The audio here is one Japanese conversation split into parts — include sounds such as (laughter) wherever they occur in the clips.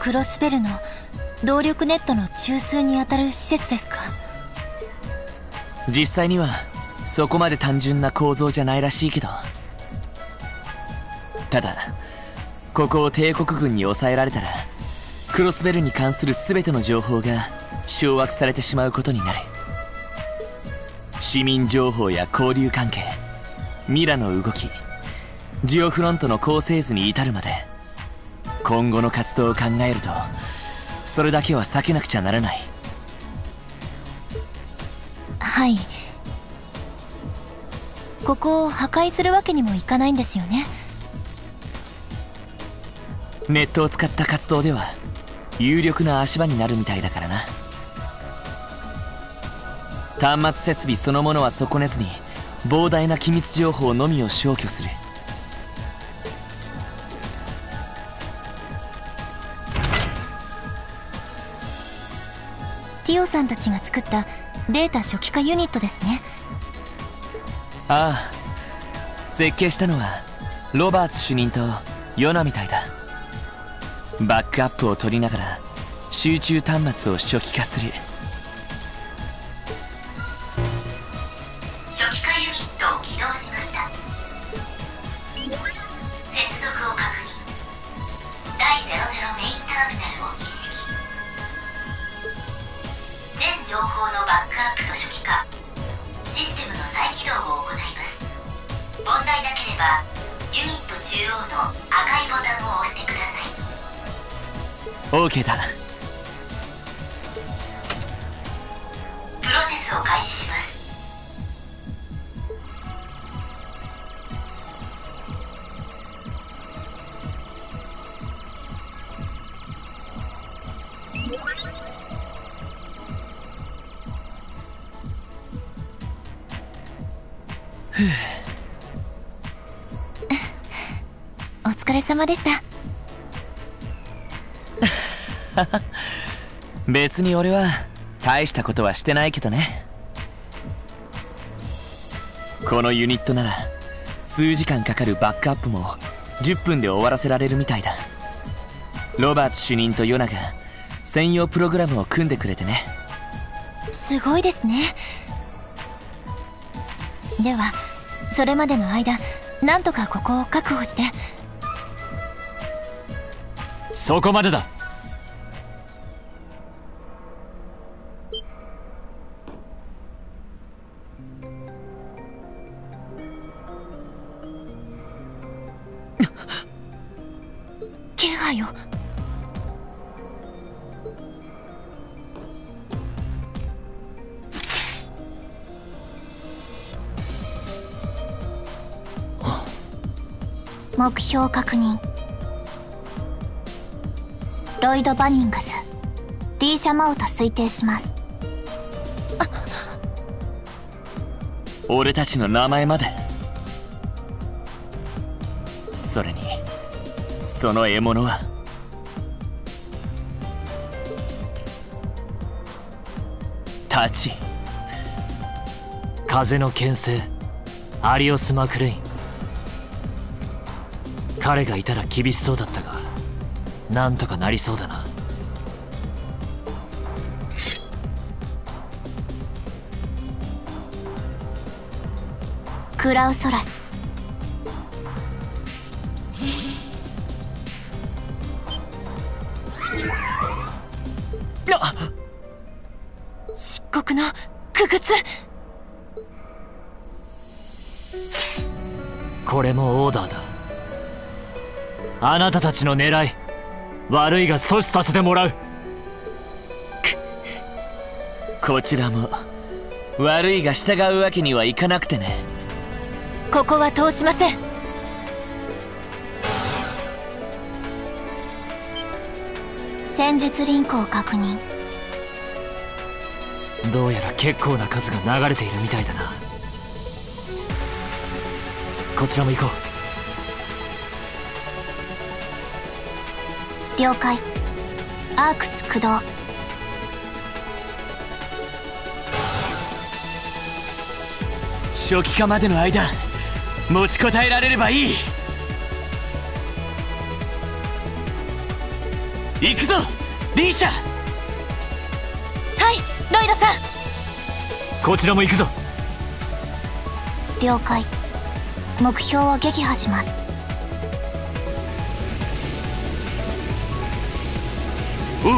クロスベルの動力ネットの中枢にあたる施設ですか？実際にはそこまで単純な構造じゃないらしいけど。ただここを帝国軍に抑えられたらクロスベルに関する全ての情報が掌握されてしまうことになる。市民情報や交流関係ミラの動きジオフロントの構成図に至るまで今後の活動を考えるとそれだけは避けなくちゃならない。はい。ここを破壊するわけにもいかないんですよね。ネットを使った活動では有力な足場になるみたいだからな。端末設備そのものは損ねずに膨大な機密情報のみを消去するさんたちが作ったデータ初期化ユニットですね。ああ。設計したのはロバーツ主任とヨナみたいだ。バックアップを取りながら集中端末を初期化する。OK だ。プロセスを開始します。(laughs) お疲れ様でした (laughs) 別に俺は大したことはしてないけどね。このユニットなら数時間かかるバックアップも10分で終わらせられるみたいだ。ロバーツ主任とヨナが専用プログラムを組んでくれてね。すごいですね。ではそれまでの間なんとかここを確保して。そこまでだ気配を目標確認。ロイド・バニングズ D シャマウと推定します。俺たちの名前まで。それに。その獲物は。タチ。風の牽制。アリオス・マクレイン。彼がいたら厳しそうだったがなんとかなりそうだな。クラウソラス。傀儡これもオーダーだ。あなたたちの狙い。悪いが阻止させてもらう。こちらも。悪いが従うわけにはいかなくてね。ここは通しません。戦術リンクを確認どうやら結構な数が流れているみたいだな。こちらも行こ了解。アークス駆動。初期化までの間持ちこたえられればいい。行くぞリーシャこちらも行くぞ。了解。目標を撃破します。おお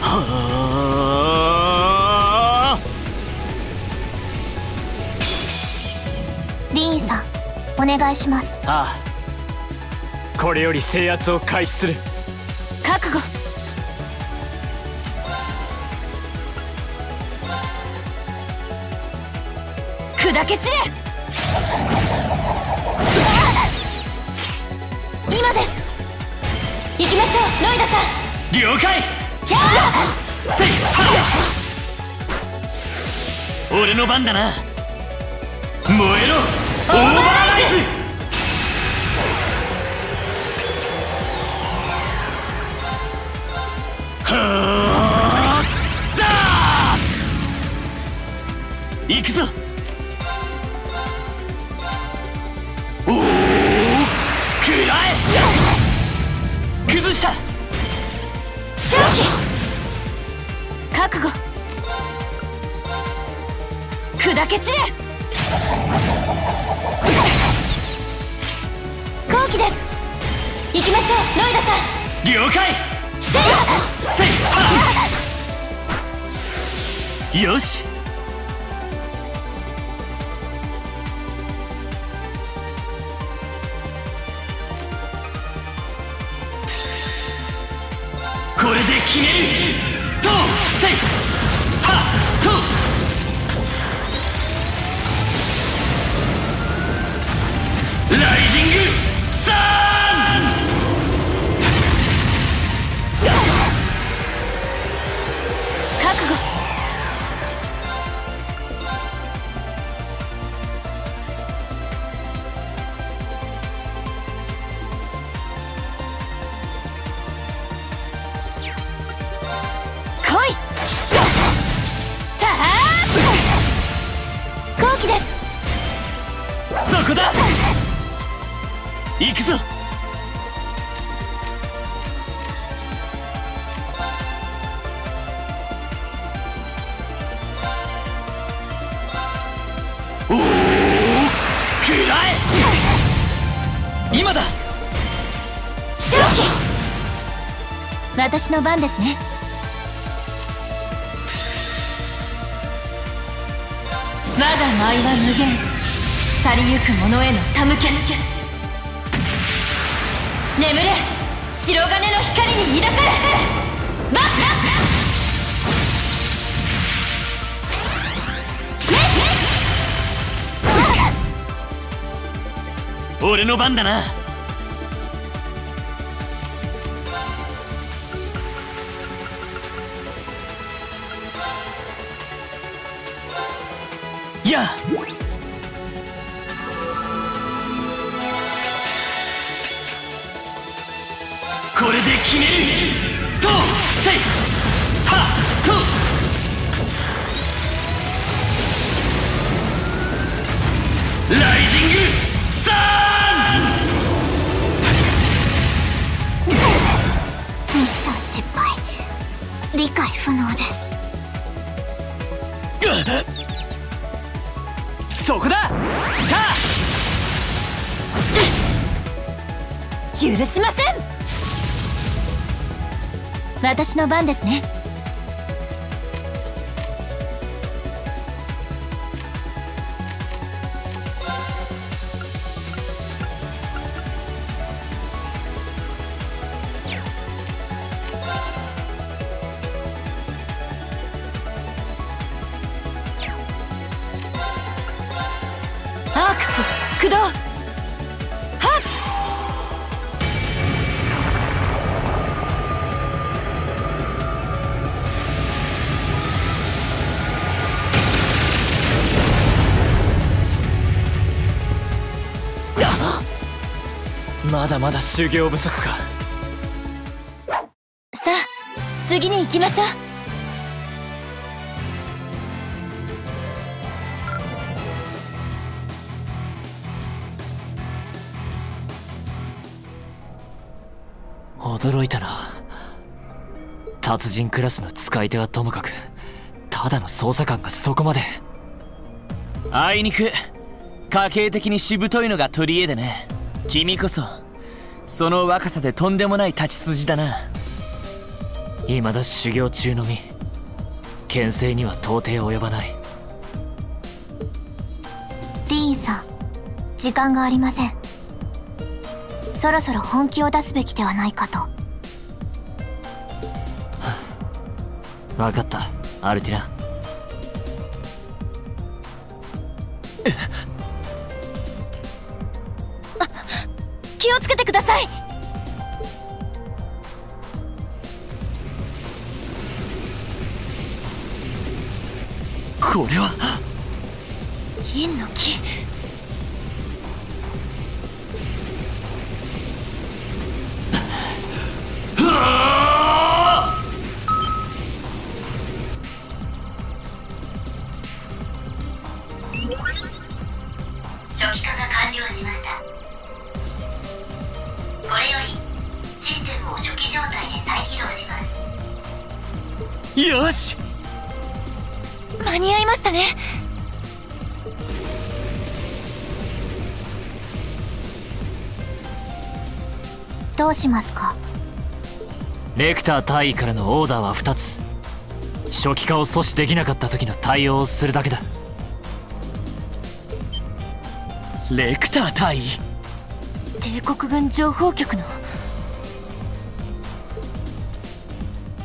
はリーンさんお願いします。ああ。これより制圧を開始するけ散れ今です。行きましょう。ロイドさん。了解。せいはっ俺の番だな。燃えろ。オーバーライズ。はーだ行くぞ。崩した。正気覚悟。砕け散れ。後期です。行きましょう。ロイドさん。了解。せいせいよし決める。今だ。私の番ですね。我が舞は無限。去りゆく者への手向け。眠れ。白金の光に抱かれ。バッ俺の番だな。やこれで決める。とせいはとライジング。理解不能です。そこだ！許しません！私の番ですねクス駆動。はっ。まだまだ修行不足か。さあ次に行きましょう驚いたな。達人クラスの使い手はともかくただの捜査官がそこまで。あいにく家系的にしぶといのが取り柄でね。君こそその若さでとんでもない立ち筋だな。未だ修行中の身。牽制には到底及ばない。ディーンさん時間がありません。そろそろ本気を出すべきではないかと。分かった。アルティナ。気をつけてください。これは。陰の木しました。これよりシステムを初期状態で再起動します。よし。間に合いましたね。どうしますか？レクター大尉からのオーダーは2つ。初期化を阻止できなかった時の対応をするだけだレクター対。帝国軍情報局の。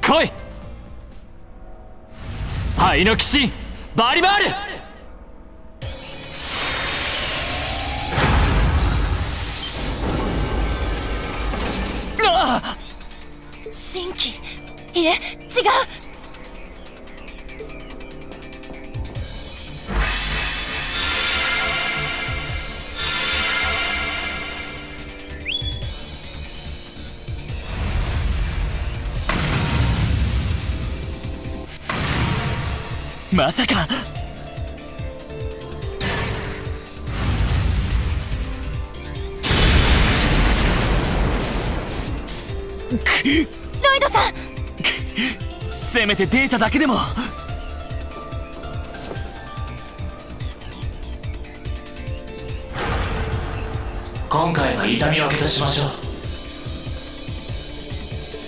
来い。灰の鬼神バリバールあ。新規。いえ違うまさか。くロイドさん！せめてデータだけでも。今回は痛み分けとしましょう。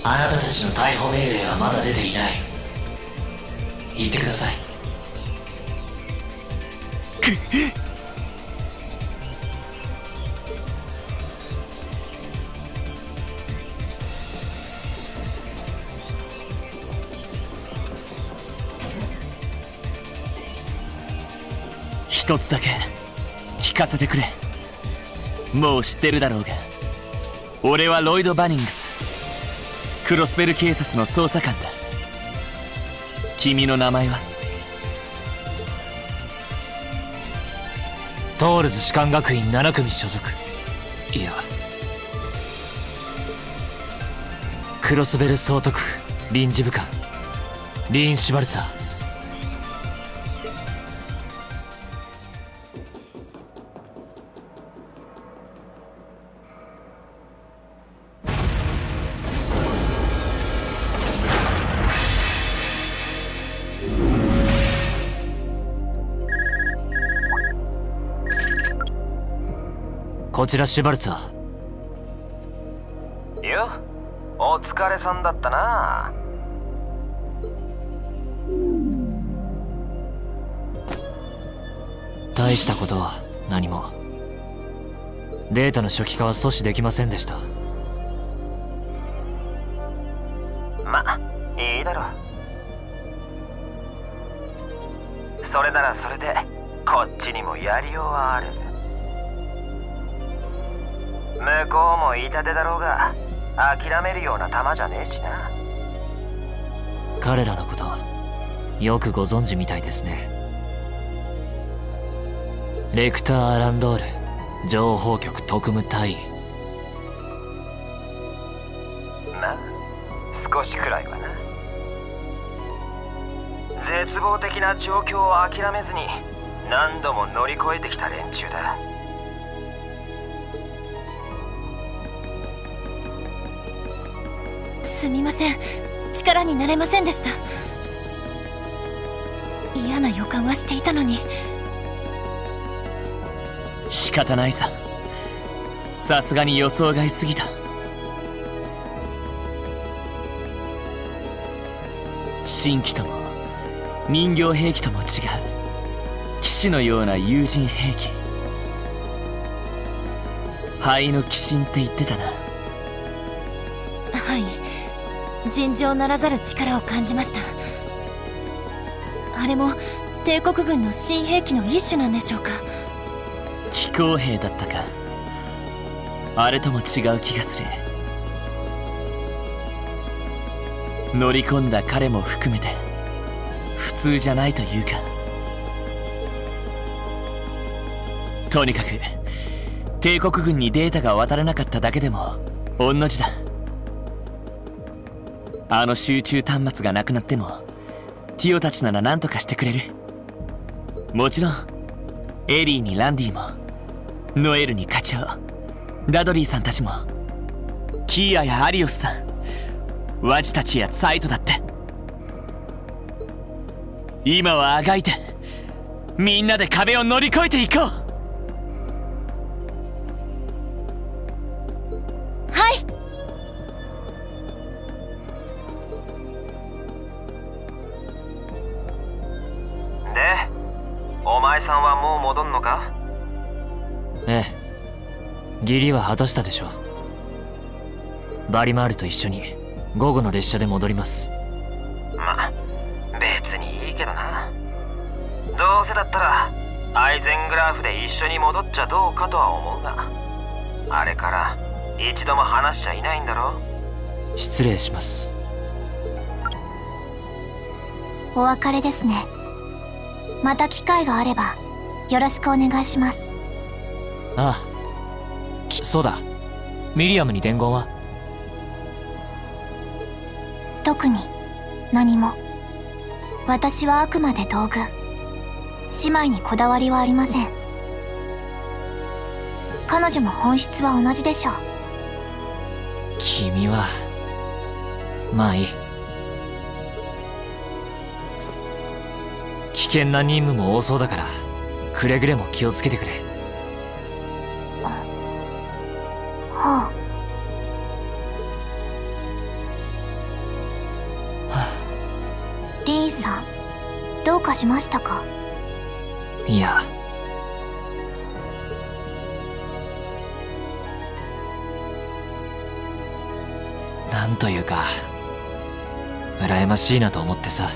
あなたたちの逮捕命令はまだ出ていない。言ってください一つだけ聞かせてくれ。もう知ってるだろうが。俺はロイド・バニングス。クロスベル警察の捜査官だ。君の名前は？トールズ士官学院7組所属。いや。クロスベル総督臨時部官リーン・シュバルツァー。こちらシュバルツァ。ーよお疲れさんだったな。大したことは何も。データの初期化は阻止できませんでした。まいいだろ。うそれならそれでこっちにもやりようはある向こうも痛手だろうが諦めるような玉じゃねえしな。彼らのことよくご存知みたいですね。レクター・アランドール情報局特務隊。員まあ少しくらいはな。絶望的な状況を諦めずに何度も乗り越えてきた連中だすみません。力になれませんでした。嫌な予感はしていたのに。仕方ないさ。さすがに予想外すぎた。新規とも人形兵器とも違う騎士のような友人兵器。灰の鬼神って言ってたな。はい尋常ならざる力を感じました。あれも帝国軍の新兵器の一種なんでしょうか。気候兵だったか。あれとも違う気がする。乗り込んだ彼も含めて普通じゃないというか。とにかく帝国軍にデータが渡らなかっただけでも御の字だ。あの集中端末がなくなってもティオたちなら何とかしてくれる。もちろんエリーにランディもノエルに課長ダドリーさんたちもキーアやアリオスさんワジたちやサイトだって。今はあがいてみんなで壁を乗り越えていこう。戻んのか？ええ。義理は果たしたでしょバリマールと一緒に午後の列車で戻ります。ま別にいいけどな。どうせだったらアイゼングラーフで一緒に戻っちゃどうかとは思うがあれから一度も話しちゃいないんだろ失礼します。お別れですね。また機会があればよろしくお願いします。ああ。きそうだ。ミリアムに伝言は？特に何も。私はあくまで道具。姉妹にこだわりはありません。彼女も本質は同じでしょう。君はまあいい。危険な任務も多そうだからくれぐれも気をつけてくれ。はあ。リーンさんどうかしましたか？いや。なんというか羨ましいなと思ってさ